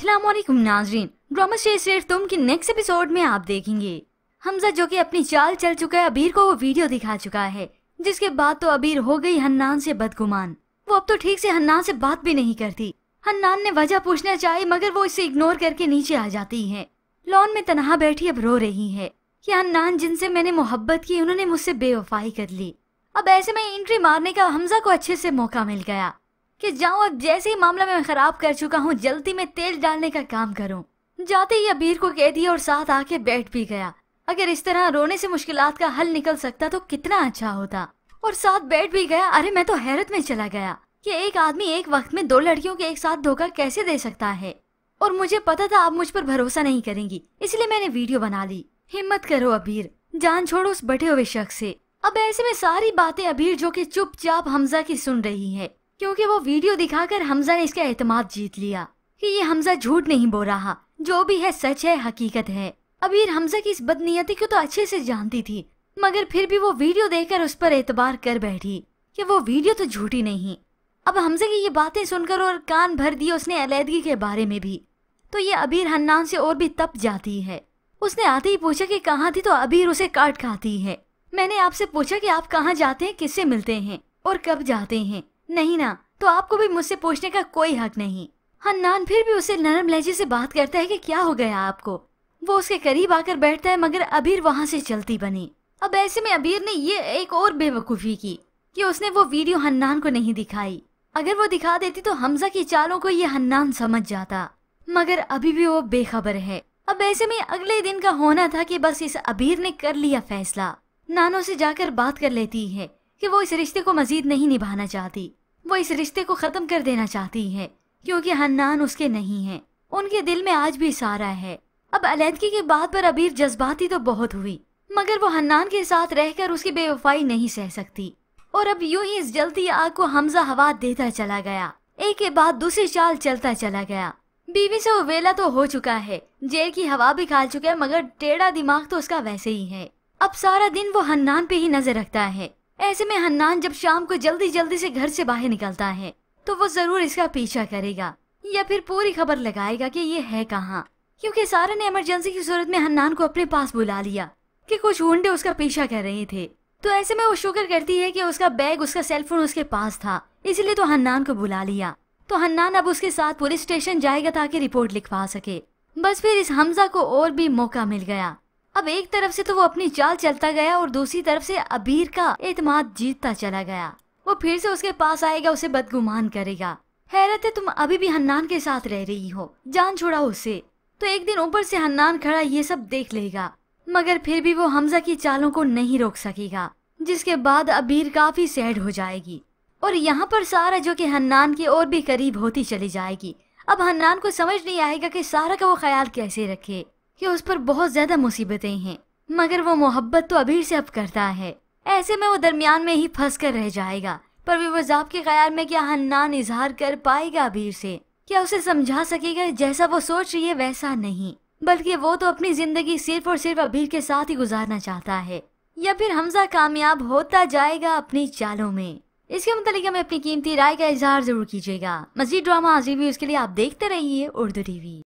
अस्सलाम वालेकुम नाजरीन ड्रामा सिर्फ़ तुम की नेक्स्ट एपिसोड में आप देखेंगे। हमजा, जो कि अपनी चाल चल चुका है, अबीर को वो वीडियो दिखा चुका है। जिसके बाद तो अबीर हो गई हन्नान से बदगुमान। वो अब तो ठीक से हन्नान से बात भी नहीं करती। हन्नान ने वजह पूछना चाहिए मगर वो इसे इग्नोर करके नीचे आ जाती है। लॉन में तनहा बैठी अब रो रही है। कि हन्नान, जिनसे मैंने मोहब्बत की, उन्होंने मुझसे बेवफाई कर ली। अब ऐसे में एंट्री मारने का हमजा को अच्छे से मौका मिल गया। कि जाऊँ अब जैसे ही मामला मैं खराब कर चुका हूँ, जल्दी में तेल डालने का काम करूँ। जाते ही अबीर को कह दिया और साथ आके बैठ भी गया। अगर इस तरह रोने से मुश्किलात का हल निकल सकता तो कितना अच्छा होता। और साथ बैठ भी गया, अरे मैं तो हैरत में चला गया कि एक आदमी एक वक्त में दो लड़कियों के एक साथ धोखा कैसे दे सकता है। और मुझे पता था आप मुझ पर भरोसा नहीं करेंगी, इसलिए मैंने वीडियो बना ली। हिम्मत करो अबीर, जान छोड़ो उस बटे हुए शख्स से। अब ऐसे में सारी बातें अबीर जो कि चुपचाप हमजा की सुन रही है। क्योंकि वो वीडियो दिखाकर हमजा ने इसका एतमाद जीत लिया। कि ये हमजा झूठ नहीं बोल रहा। जो भी है, सच है, हकीकत है। अबीर हमजा की इस बदनीयती को तो अच्छे से जानती थी, मगर फिर भी वो वीडियो देखकर उस पर एतबार कर बैठी कि वो वीडियो तो झूठी नहीं। अब हमजा की ये बातें सुनकर और कान भर दिए उसने अलहदगी के बारे में भी। तो ये अबीर हन्नान से और भी तप जाती है। उसने आते ही पूछा कि कहाँ थी तो अबीर उसे काट खाती है। मैंने आपसे पूछा कि आप कहाँ जाते हैं, किससे मिलते हैं और कब जाते हैं। नहीं ना तो आपको भी मुझसे पूछने का कोई हक नहीं। हन्नान फिर भी उसे नरम लहजे से बात करता है कि क्या हो गया आपको? वो उसके करीब आकर बैठता है, मगर अबीर वहाँ से चलती बनी। अब ऐसे में अबीर ने ये एक और बेवकूफ़ी की, कि उसने वो वीडियो हन्नान को नहीं दिखाई। अगर वो दिखा देती तो हमजा की चालों को ये हन्नान समझ जाता। मगर अभी भी वो बेखबर है। अब ऐसे में अगले दिन का होना था कि बस इस अबीर ने कर लिया फैसला। नानों से जाकर बात कर लेती है, कि वो इस रिश्ते को मजीद नहीं निभाना चाहती। वो इस रिश्ते को खत्म कर देना चाहती है, क्योंकि हन्नान उसके नहीं है। उनके दिल में आज भी सारा है। अब अलहदगी के बाद पर अबीर जज्बाती तो बहुत हुई, मगर वो हन्नान के साथ रहकर उसकी बेवफाई नहीं सह सकती। और अब यूँ ही इस जलती आग को हमजा हवा देता चला गया। एक के बाद दूसरी चाल चलता चला गया। बीवी से वो वेला तो हो चुका है, जेल की हवा भी खा चुका है, मगर टेढ़ा दिमाग तो उसका वैसे ही है। अब सारा दिन वो हन्नान पे ही नज़र रखता है। ऐसे में हन्नान जब शाम को जल्दी जल्दी से घर से बाहर निकलता है तो वो ज़रूर इसका पीछा करेगा, या फिर पूरी खबर लगाएगा कि ये है कहाँ। क्योंकि सारा ने इमरजेंसी की सूरत में हन्नान को अपने पास बुला लिया, कि कुछ ऊंडे उसका पीछा कर रहे थे। तो ऐसे में वो शुक्र करती है कि उसका बैग, उसका सेलफोन उसके पास था, इसलिए तो हन्नान को बुला लिया। तो हन्नान अब उसके साथ पुलिस स्टेशन जाएगा ताकि रिपोर्ट लिखवा सके। बस फिर इस हमजा को और भी मौका मिल गया। अब एक तरफ़ से तो वो अपनी चाल चलता गया और दूसरी तरफ़ से अबीर का एतमाद जीतता चला गया। वो फिर से उसके पास आएगा, उसे बदगुमान करेगा। हैरत है, तुम अभी भी हन्नान के साथ रह रही हो। जान छोड़ा उसे। तो एक दिन ऊपर से हन्नान खड़ा ये सब देख लेगा। मगर फिर भी वो हमजा की चालों को नहीं रोक सकेगा, जिसके बाद अबीर काफ़ी सैड हो जाएगी। और यहाँ पर सारा जो कि हन्नान के और भी करीब होती चली जाएगी। अब हन्नान को समझ नहीं आएगा कि सारा का वो ख्याल कैसे रखे। कि उस पर बहुत ज़्यादा मुसीबतें हैं, मगर वो मोहब्बत तो अबीर से अब करता है। ऐसे में वो दरमियान में ही फंस कर रह जाएगा, पर भी वजाब के ख्याल में क्या हन्नान इजहार कर पाएगा अबीर से? क्या उसे समझा सकेगा जैसा वो सोच रही है वैसा नहीं, बल्कि वो तो अपनी ज़िंदगी सिर्फ़ और सिर्फ़ अबीर के साथ ही गुजारना चाहता है, या फिर हमजा कामयाब होता जाएगा अपनी चालों में। इसके मुतालिक हमें अपनी कीमती राय का इजहार ज़रूर कीजिएगा। मजीद ड्रामा रिव्यूज़ के लिए आप देखते रहिए उर्दू टीवी।